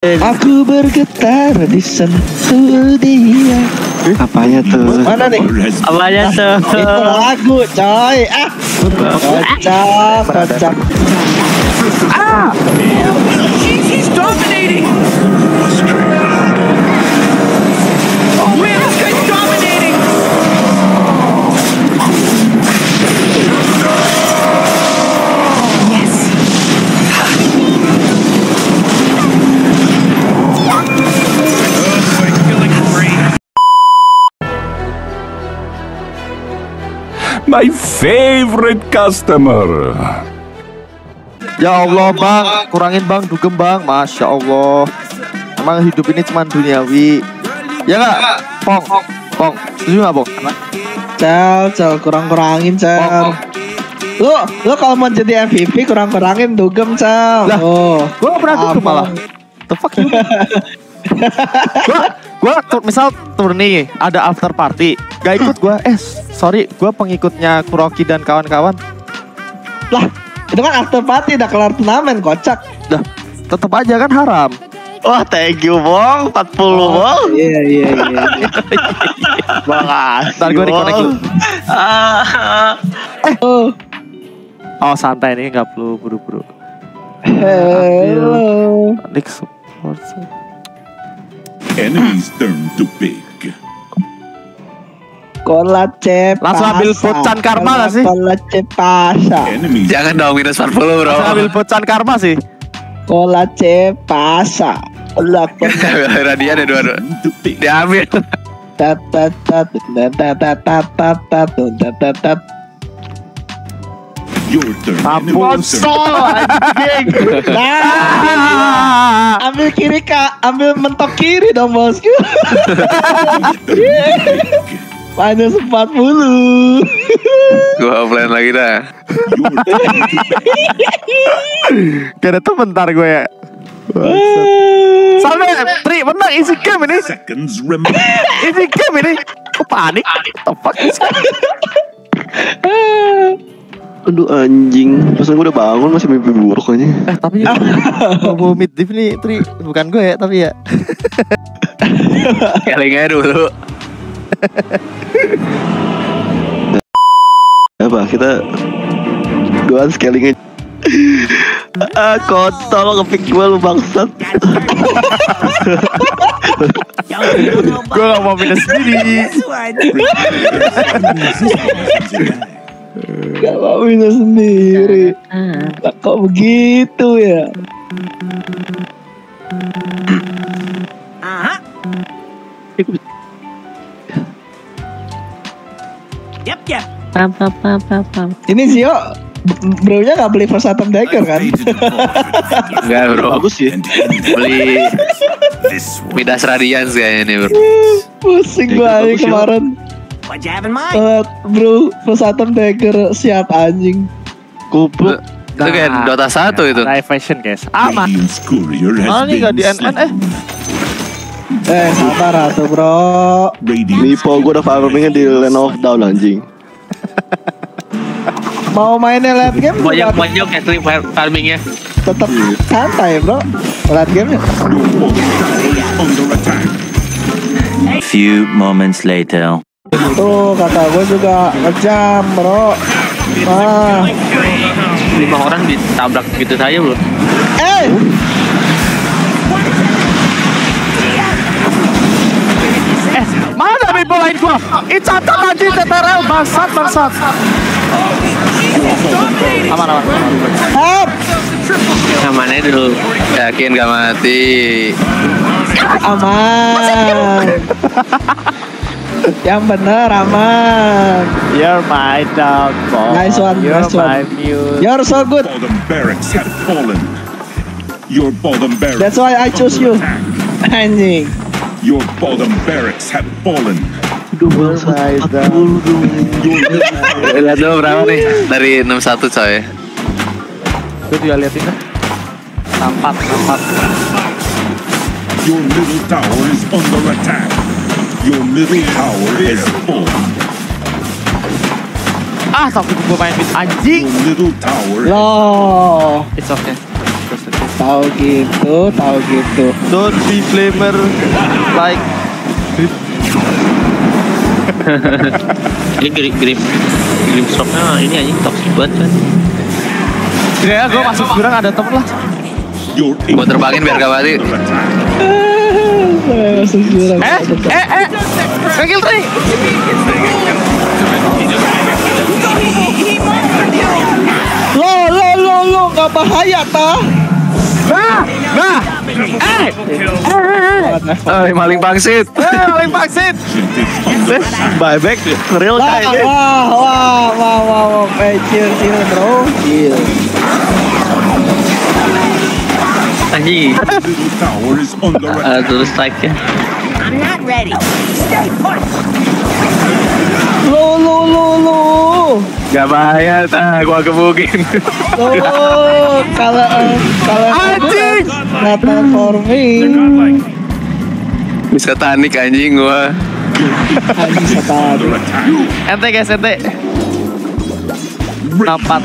Aku bergetar di sentuh dia. Apanya tuh? Mana nih? Apanya tuh? Itu lagu, coy. Ah, kocak, kocak. He's dominating. My favorite customer. Ya Allah bang, kurangin bang, dugem bang, masya Allah. Emang hidup ini cuma duniawi. Ya nggak, Pong, Pong, setuju nggak Pong? Cel, cel, kurang-kurangin, cel. Lu, lu kalau mau jadi MVP kurang-kurangin dugem, cel. Lah, oh. Nggak pernah dugem Apa? malah. The fuck you? gua, gua misal tur nih ada after party, gak ikut gua. Eh, sorry, gua pengikutnya Kuroki dan kawan-kawan. Lah, itu kan after party udah kelar turnamen, kocak. Dah, tetap aja kan haram. Wah, thank you, Bong. 40, Bong. Iya, iya, iya. Makasih. Ntar gua reconnect dulu. Ah, Oh, Oh santai nih, nggak perlu buru-buru. hello. Nick Sports. Enemies turn to big. Cola cepasa. Langsung ambil pocan karma nggak sih? Cola cepasa. Jangan dong minus 40, Bro. Langsung ambil pocan karma sih. Cola cepasa. Cola Radian ada dua. Diambil. tat tat tat tat tat tat tat tat tat tat tat tat Your turn. Mampus. Enemies turn anjing. Nah, Ah. ambil kiri kak, ambil mentok kiri dong bosku. Minus 40. Gua offline lagi dah. Gak ada tuh bentar gue ya. Sampai Tri menang isi game ini. Isi game ini. Kok panik? The fuck is Aduh anjing, pesan gue udah bangun masih mimpi buruk aja. Eh tapi Mau mid div nih Tri Bukan gue ya tapi ya Keling aja dulu. Apa kita duaan scaling aja. ah, kontol kepik gue lu bangsat. Gue gak mau minus sendiri Gak mau minum sendiri. Lah, kok begitu ya? Yep, yep. Ini Zio Bro-nya gak beli first item dagger kan? Enggak, Bro. Bagus ya. Beli Midas Radiance kayaknya nih, Bro. Pusing gue aja ya. kemarin What'd you have in mind? Liat, Bro, first item dagger siap anjing Goblok. Itu kayak Dota 1 itu. Live fashion guys Aman Oh ini gak di NN eh slain. Eh sabar atuh bro Lipo gue udah farmingnya di Land of Down anjing. Mau mainnya late game Banyak juga banyak ya far- farmingnya. tetep santai bro Late game. Few moments later. Tuh kata gue juga kejam bro Ah. Lima orang ditabrak gitu saja, Bro. Eh Bolain gua Icatat anjing TTRL Bangsat bangsat Aman aman Hap Amannya dulu. Yakin gak mati. Aman Yang bener aman You're my downfall Nice one, You're nice one. my muse You're so good Bottom barracks have fallen. Your bottom barracks. That's why I choose you. Anjing Your bottom barracks have fallen. Aduh bangsat. Lihat dulu berapa nih? Dari 61 coy. Gue juga liatin Nampak nampak Your middle tower is under attack. Your middle tower has fallen. Ah gue main mid anjing Loh It's okay tahu gitu, tahu gitu. Don't be flamer like Ini grip grip grip stopnya ini aja toxic banget kan. Ya gue masuk jurang ada temen lah Gua terbangin biar gak mati. Eh. Eh eh eh Skill tree Lo lo lo lo nggak bahaya tah? Nah Nah Eh Eh maling pangsit. Eh vaksin Is under Buyback real Wah, kayak wah, wah, wah, wah, wah, eh, chill, chill, bro, chill. Anjing. middle tower is under attack. Eh, terus strike nya. I'm not ready. Stay put. Lo, lo, lo, lo, Gak bahaya tah gua gebukin. lo, kalau, eh, kalau, Anjing! Not for me. Bisa tanik anjing gua. Anjing. Ente guys ente Victory.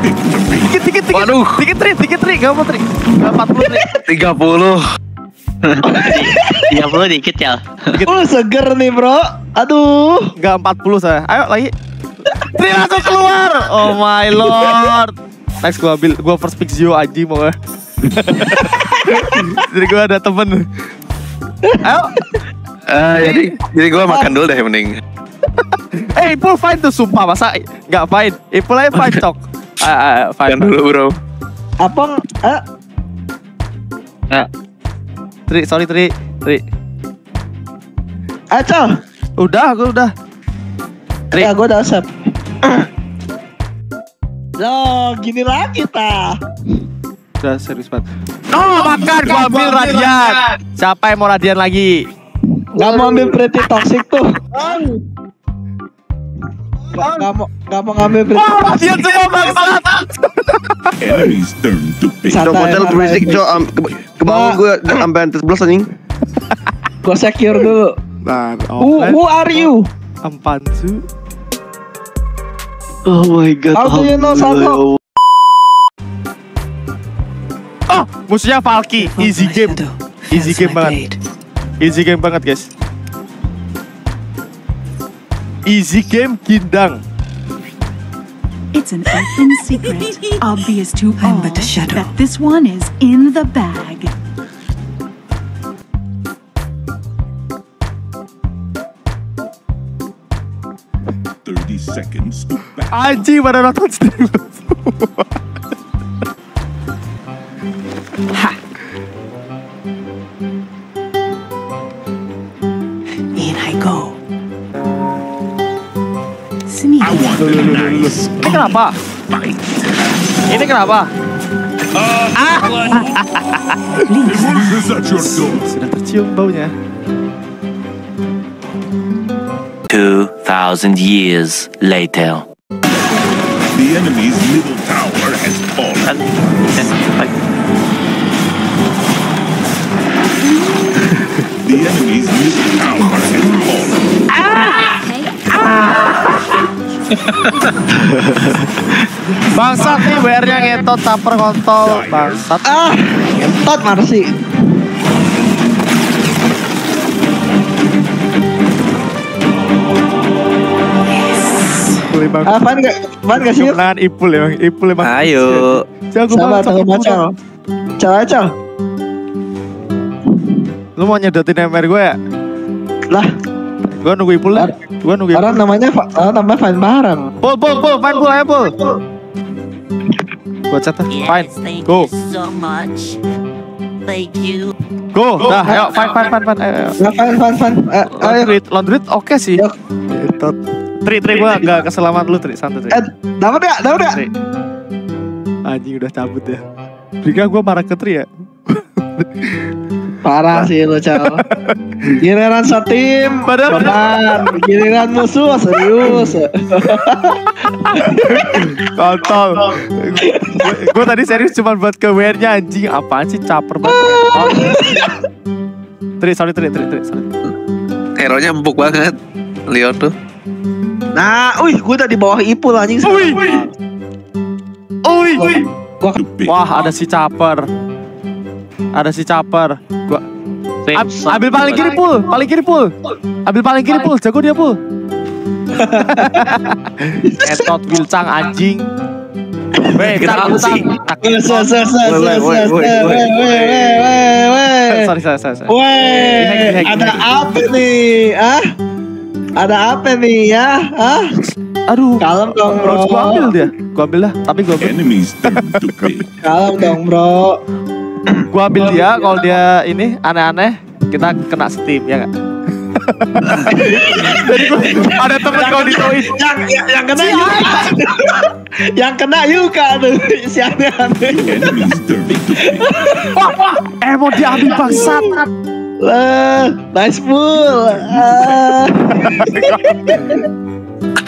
Dikit dikit dikit Waduh. Dikit tri Dikit tri Gak mau tri Gak 40 tri 30. 30 dikit ya. Uh, seger nih, bro. Aduh. Gak 40 saya Ayo lagi Tri langsung keluar. Oh my lord. Next gua ambil Gua first pick Zio Aji mau ya Jadi gua ada temen. Ayo. Eh, jadi jadi gua makan dulu deh mending. Eh Ipul fine tuh sumpah. Masa Gak fine? Ipul aja fine cok. Ah, ah, Fine. Makan dulu bro. Apa? Eh, Tri sorry Tri. Tri. Acel. Udah gua udah. Tri. Ya, gue udah save. Loh, gini lagi, ta. Udah serius banget Oh makan gua ambil radian Siapa yang mau radian lagi Gak mau ambil pretty toxic tuh. Gak, gak mau, gak mau ngambil pretty Oh toxic. radian semua bangsat Enemy's turn to pick. Cok model berisik cok am, ke, ke bawah gue sampai antes sebelas anjing Gue secure dulu. Nah Who, who are you? Ampansu Oh my god How do you know Salvo? Oh ah! musuhnya Valky Easy game. Easy game banget. Easy game banget guys. Easy game Gindang It's an open secret, obvious to oh, all, that this one is in the bag. Seconds back. Anjing pada nonton stream In I go. Sneak. Nice. Ini kenapa? Ini kenapa? Your door. Sudah tercium baunya 2,000 years later. The enemy's middle tower has fallen. The enemy's middle tower has fallen. Bangsat nih WR-nya ngetot taper kontol Bangsat Ah, ngentot Marsi. Ipul emang Ah, Van gak, Van gak sih? Kemenangan Ipul emang Ipul emang Ayo. Sabar, banget tunggu sama. Ipul. Acel, Acel. Lu mau nyedotin MR gue ya? Lah, Gue nunggu Ipul lah Gue nunggu orang Ipul namanya, orang namanya Van bareng. Pul, pul, pul, fine pul, ayo pul Gue chat lah, fine Go, so much. Thank you. go, dah, ayo, fine, fine, fine, fine Ayo, ayo Van, Van, Van. Eh. Laundry, laundry oke sih Yuk. Tri, tri, gue agak keselamat lu, Tri, santai, Tri Eh, dapat gak? Dapat gak? Tri. Anjing udah cabut ya Jika gue marah ke Tri ya Parah sih lu, Cal. Giliran setim, Padahal-. Giliran musuh, serius. Kontol Gue tadi serius cuma buat ke WR-nya anjing Apaan sih caper banget Tri, sorry Tri, Tri, Tri, sorry Hero-nya empuk banget. Leon tuh. Nah, wih, gue udah di bawah Ipul anjing. Ui. Ui Gua To pick. Wah ada si caper Ada si Caper. Gua Sam. ambil paling kiri pul, paling kiri pul. Ambil paling kiri pul, jago dia pul. Etot Wilcang anjing. Weh, tar. sih? Sorry, sorry, sorry. Weh, ada apa nih? Ah? Ada apa nih ya? Ah? Aduh, Kalem dong, bro. Bro, gua ambil dia. Gua ambil lah, tapi gua ambil. Enemies. Kalem dong, bro. Gua ambil dia kalau dia ini aneh-aneh, kita kena steam ya enggak? Jadi gua ada temen kau ditoin. Yang yang, yang kena Yuka. yang kena Yuka tuh si aneh-aneh. Wah, wah, eh mau diambil bangsat. Lah, nice pull. Ah.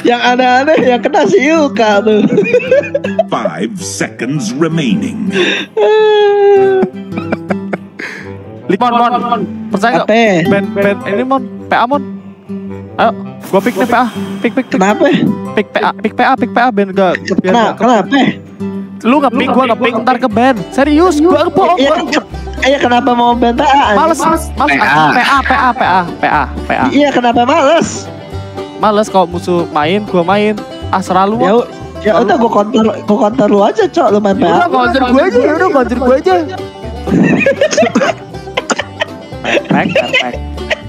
yang aneh-aneh yang kena si Yuka tuh. Five seconds remaining. Limon, mon. Percaya nggak? Ben, ben, ini mon, PA mon. Ayo, gua pick nih PA. Pick, pick, pick. Kenapa? Pick PA, pick PA, pick PA Ben enggak. biar Kenapa? nggak- Kenapa? Lu nge-pick, gua nge-pick ntar ke Ben. Serius, gua bohong. Iya, gua- ke- iya kenapa mau bentaan? Males, males, males. PA. PA, PA, PA, PA, PA. Iya kenapa males? Males kalau musuh main, gua main. Ah, selalu. Ya, ya udah gua counter gua counter lu aja, Cok, lu main Ya udah, PA. konser gue aja, ya udah konser gue aja. Perfect, perfect.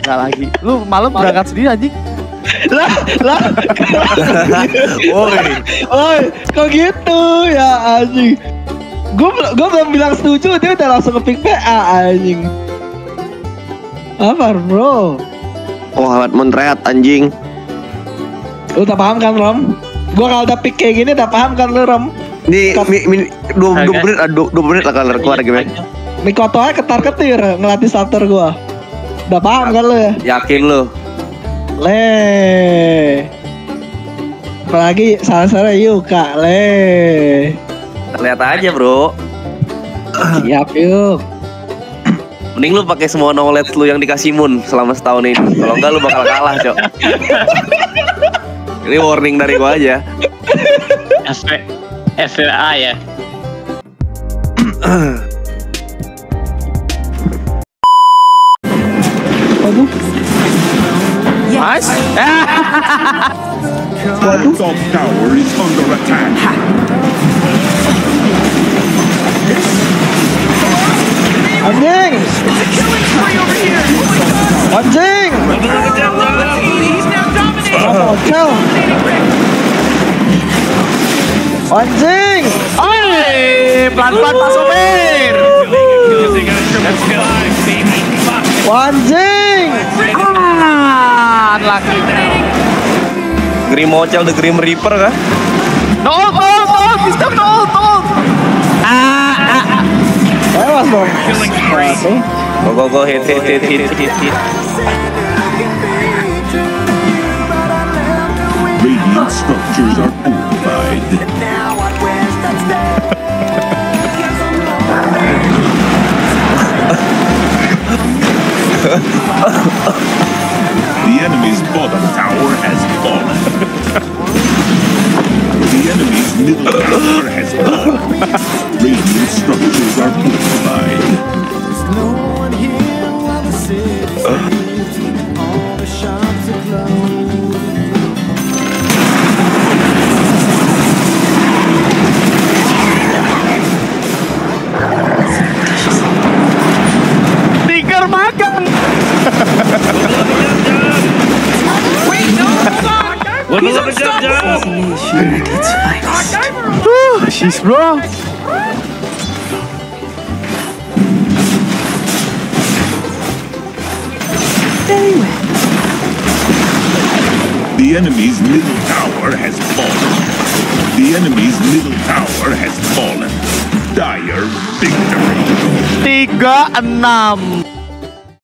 Enggak lagi. Lu malam berangkat sendiri anjing. lah, lah. Woi, Oi, kok gitu ya anjing? Gue gue belum bilang setuju dia udah langsung ngepick PA anjing. Apa bro? wah amat Montreal anjing. Lu udah paham kan Rom? Gue kalau udah pick kayak gini udah paham kan lu Rom? Ini mi, mi, dua, dua menit, ah, dua, dua menit lah kelar keluar gimana? Mikoto aja ketar ketir ngelatih starter gue. Udah paham kan lu ya? Yakin lo? Le. Apalagi salah-salah Yuka le. Lihat aja bro. Siap yuk. Mending lu pakai semua knowledge lu yang dikasih Moon selama setahun ini. Kalau enggak lu bakal kalah, Cok. ini warning dari gua aja. FVA ya. Waduh, Nice. Our top tower is under attack. Anjing, anjing. Oh. Anjing. Oi, pelan-pelan Pak Sopir. Anjing. Ah, lagi. Grim Mocel the Grim Reaper kah? Waduh. Go go go hit hit hit hit hit hit. Radiant structures are fortified. The enemy's bottom tower has fallen. The enemy's middle tower Whew, She's bro. Very well. The enemy's middle tower has fallen. The enemy's middle tower has fallen. Dire victory. Tiga enam.